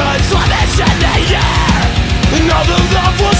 turns love is in the air Another love was